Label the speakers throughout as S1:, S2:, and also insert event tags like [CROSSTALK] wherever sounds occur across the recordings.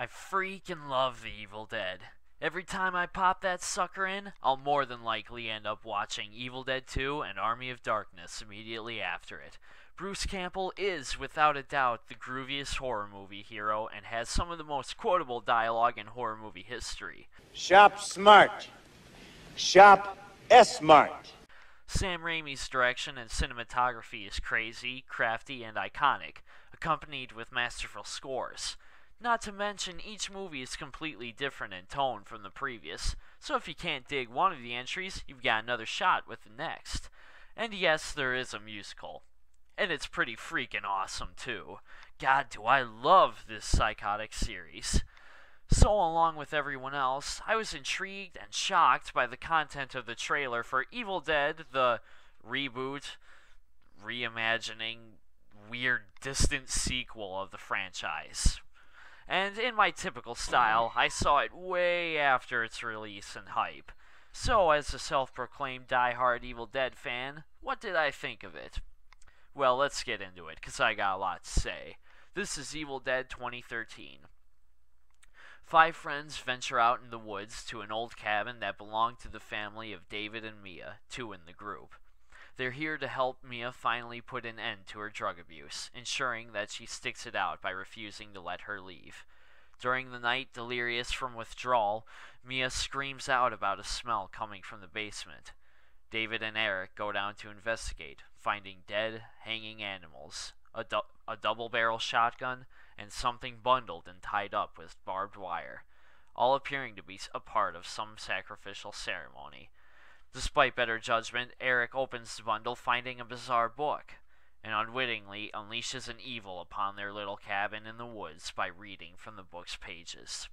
S1: I freaking love The Evil Dead. Every time I pop that sucker in, I'll more than likely end up watching Evil Dead 2 and Army of Darkness immediately after it. Bruce Campbell is, without a doubt, the grooviest horror movie hero and has some of the most quotable dialogue in horror movie history.
S2: Shop smart. Shop S-smart.
S1: Sam Raimi's direction and cinematography is crazy, crafty, and iconic, accompanied with masterful scores. Not to mention, each movie is completely different in tone from the previous, so if you can't dig one of the entries, you've got another shot with the next. And yes, there is a musical. And it's pretty freaking awesome, too. God, do I love this psychotic series. So, along with everyone else, I was intrigued and shocked by the content of the trailer for Evil Dead, the reboot, reimagining, weird, distant sequel of the franchise. And in my typical style, I saw it way after its release and hype. So, as a self proclaimed die-hard Evil Dead fan, what did I think of it? Well, let's get into it, because I got a lot to say. This is Evil Dead 2013. Five friends venture out in the woods to an old cabin that belonged to the family of David and Mia, two in the group. They're here to help Mia finally put an end to her drug abuse, ensuring that she sticks it out by refusing to let her leave. During the night, delirious from withdrawal, Mia screams out about a smell coming from the basement. David and Eric go down to investigate, finding dead, hanging animals, a, du- a double barrel shotgun, and something bundled and tied up with barbed wire, all appearing to be a part of some sacrificial ceremony. Despite better judgment, Eric opens the bundle, finding a bizarre book, and unwittingly unleashes an evil upon their little cabin in the woods by reading from the book's pages.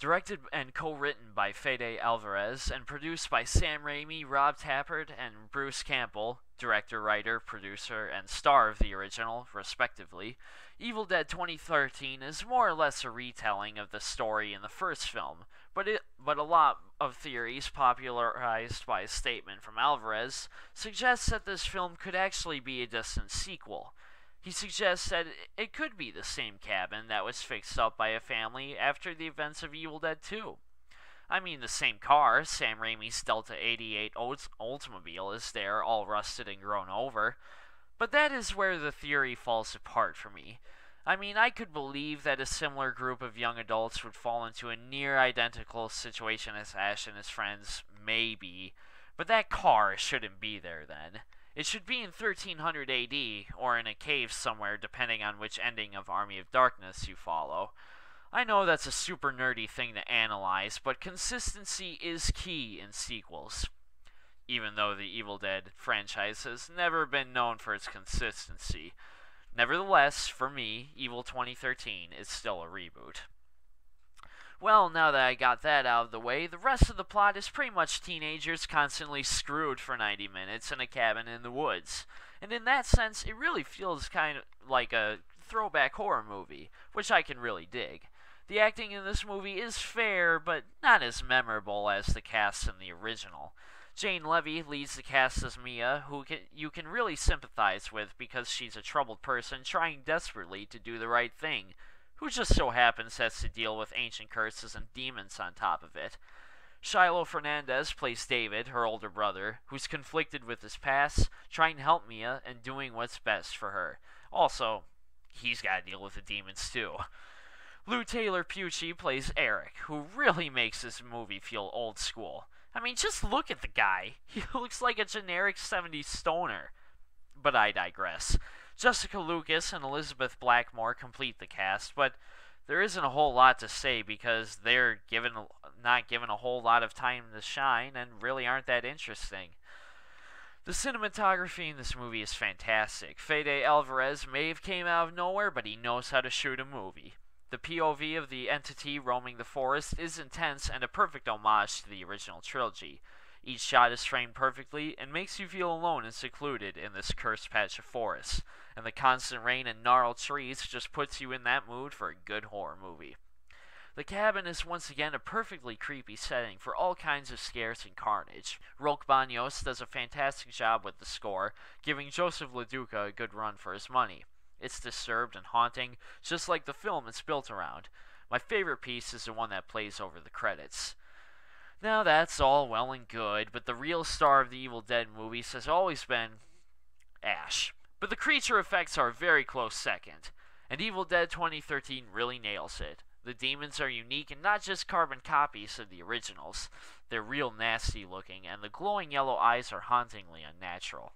S1: Directed and co written by Fede Alvarez and produced by Sam Raimi, Rob Tapert, and Bruce Campbell, director, writer, producer, and star of the original, respectively, Evil Dead 2013 is more or less a retelling of the story in the first film, but it but a lot of theories popularized by a statement from Alvarez suggests that this film could actually be a distant sequel. He suggests that it could be the same cabin that was fixed up by a family after the events of Evil Dead 2. I mean, the same car, Sam Raimi's Delta 88 Oldsmobile, is there, all rusted and grown over. But that is where the theory falls apart for me. I mean, I could believe that a similar group of young adults would fall into a near identical situation as Ash and his friends, maybe, but that car shouldn't be there then. It should be in 1300 AD, or in a cave somewhere, depending on which ending of Army of Darkness you follow. I know that's a super nerdy thing to analyze, but consistency is key in sequels. Even though the Evil Dead franchise has never been known for its consistency. Nevertheless, for me, Evil 2013 is still a reboot. Well, now that I got that out of the way, the rest of the plot is pretty much teenagers constantly screwed for 90 minutes in a cabin in the woods. And in that sense, it really feels kind of like a throwback horror movie, which I can really dig. The acting in this movie is fair, but not as memorable as the cast in the original. Jane Levy leads the cast as Mia, who can, you can really sympathize with because she's a troubled person trying desperately to do the right thing who just so happens has to deal with ancient curses and demons on top of it. Shiloh Fernandez plays David, her older brother, who's conflicted with his past, trying to help Mia, and doing what's best for her. Also, he's got to deal with the demons too. Lou Taylor Pucci plays Eric, who really makes this movie feel old school. I mean, just look at the guy. [LAUGHS] He looks like a generic 70s stoner. But I digress. Jessica Lucas and Elizabeth Blackmore complete the cast, but there isn't a whole lot to say because they're given not given a whole lot of time to shine and really aren't that interesting. The cinematography in this movie is fantastic. Fede Alvarez may have came out of nowhere, but he knows how to shoot a movie. The POV of the entity roaming the forest is intense and a perfect homage to the original trilogy. Each shot is framed perfectly and makes you feel alone and secluded in this cursed patch of forest and the constant rain and gnarled trees just puts you in that mood for a good horror movie. The cabin is once again a perfectly creepy setting for all kinds of scares and carnage. Roque Baños does a fantastic job with the score, giving Joseph LaDuca a good run for his money. It's disturbed and haunting, just like the film it's built around. My favorite piece is the one that plays over the credits. Now, that's all well and good, but the real star of the Evil Dead movies has always been Ash. But the creature effects are a very close second, and Evil Dead 2013 really nails it. The demons are unique and not just carbon copies of the originals. They're real nasty looking, and the glowing yellow eyes are hauntingly unnatural.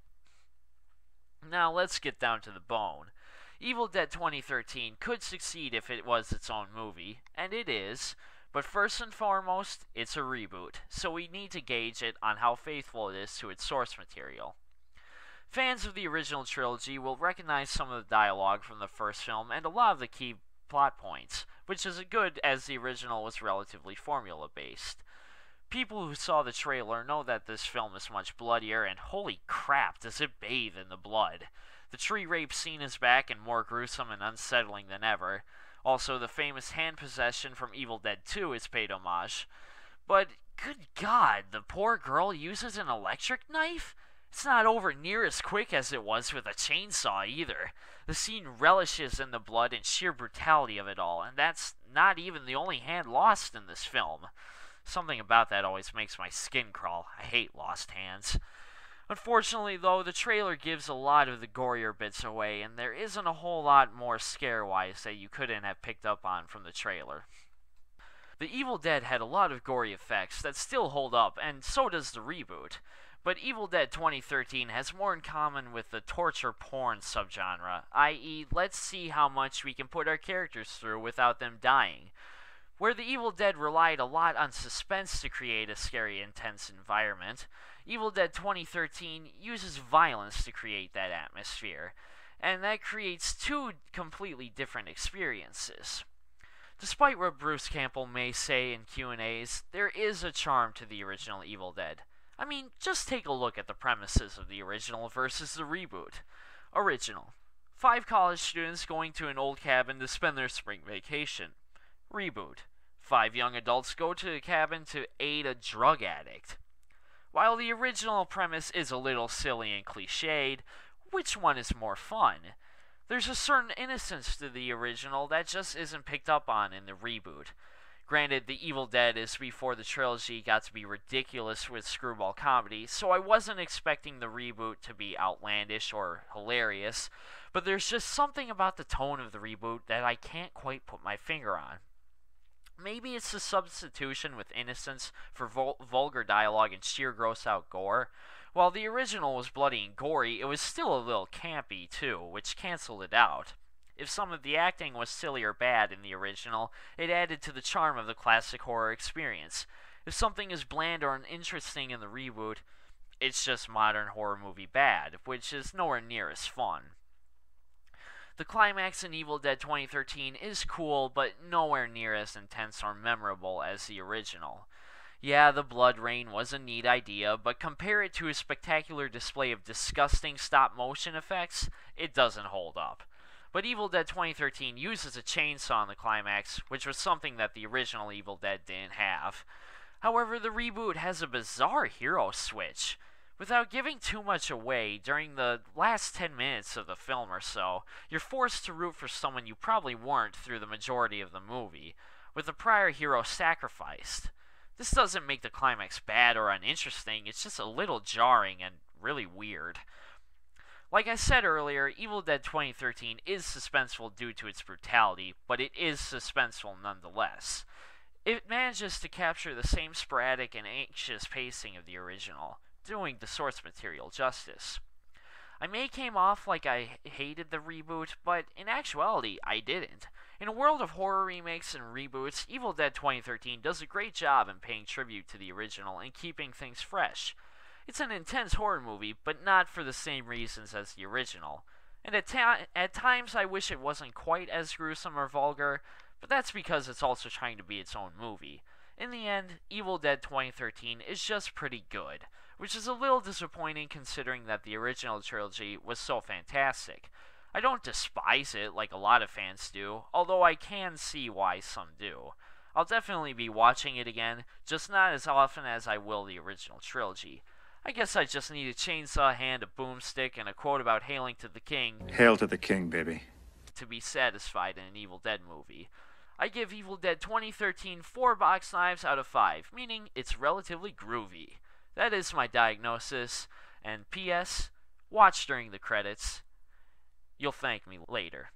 S1: Now, let's get down to the bone. Evil Dead 2013 could succeed if it was its own movie, and it is, but first and foremost, it's a reboot, so we need to gauge it on how faithful it is to its source material. Fans of the original trilogy will recognize some of the dialogue from the first film and a lot of the key plot points, which is good as the original was relatively formula based. People who saw the trailer know that this film is much bloodier, and holy crap, does it bathe in the blood! The tree rape scene is back and more gruesome and unsettling than ever. Also, the famous hand possession from Evil Dead 2 is paid homage. But, good god, the poor girl uses an electric knife? It's not over near as quick as it was with a chainsaw either. The scene relishes in the blood and sheer brutality of it all, and that's not even the only hand lost in this film. Something about that always makes my skin crawl. I hate lost hands. Unfortunately, though, the trailer gives a lot of the gorier bits away, and there isn't a whole lot more scare wise that you couldn't have picked up on from the trailer. The Evil Dead had a lot of gory effects that still hold up, and so does the reboot. But Evil Dead 2013 has more in common with the torture porn subgenre, i.e., let's see how much we can put our characters through without them dying. Where the Evil Dead relied a lot on suspense to create a scary, intense environment, Evil Dead 2013 uses violence to create that atmosphere, and that creates two completely different experiences. Despite what Bruce Campbell may say in Q&As, there is a charm to the original Evil Dead. I mean, just take a look at the premises of the original versus the reboot. Original. Five college students going to an old cabin to spend their spring vacation. Reboot. Five young adults go to a cabin to aid a drug addict. While the original premise is a little silly and cliched, which one is more fun? There's a certain innocence to the original that just isn't picked up on in the reboot. Granted, The Evil Dead is before the trilogy got to be ridiculous with screwball comedy, so I wasn't expecting the reboot to be outlandish or hilarious, but there's just something about the tone of the reboot that I can't quite put my finger on. Maybe it's the substitution with innocence for vul- vulgar dialogue and sheer gross out gore. While the original was bloody and gory, it was still a little campy, too, which canceled it out. If some of the acting was silly or bad in the original, it added to the charm of the classic horror experience. If something is bland or uninteresting in the reboot, it's just modern horror movie bad, which is nowhere near as fun. The climax in Evil Dead 2013 is cool, but nowhere near as intense or memorable as the original. Yeah, the blood rain was a neat idea, but compare it to a spectacular display of disgusting stop motion effects, it doesn't hold up. But Evil Dead 2013 uses a chainsaw in the climax, which was something that the original Evil Dead didn't have. However, the reboot has a bizarre hero switch. Without giving too much away, during the last 10 minutes of the film or so, you're forced to root for someone you probably weren't through the majority of the movie, with the prior hero sacrificed. This doesn't make the climax bad or uninteresting, it's just a little jarring and really weird. Like I said earlier, Evil Dead 2013 is suspenseful due to its brutality, but it is suspenseful nonetheless. It manages to capture the same sporadic and anxious pacing of the original doing the source material justice. I may came off like I hated the reboot, but in actuality, I didn't. In a world of horror remakes and reboots, Evil Dead 2013 does a great job in paying tribute to the original and keeping things fresh. It's an intense horror movie, but not for the same reasons as the original. And at, ta- at times, I wish it wasn't quite as gruesome or vulgar, but that's because it's also trying to be its own movie. In the end, Evil Dead 2013 is just pretty good which is a little disappointing considering that the original trilogy was so fantastic. I don't despise it like a lot of fans do, although I can see why some do. I'll definitely be watching it again, just not as often as I will the original trilogy. I guess I just need a chainsaw hand, a boomstick, and a quote about hailing to the king.
S3: Hail to the king, baby.
S1: To be satisfied in an Evil Dead movie. I give Evil Dead 2013 4 box knives out of 5, meaning it's relatively groovy. That is my diagnosis. And P.S. Watch during the credits. You'll thank me later.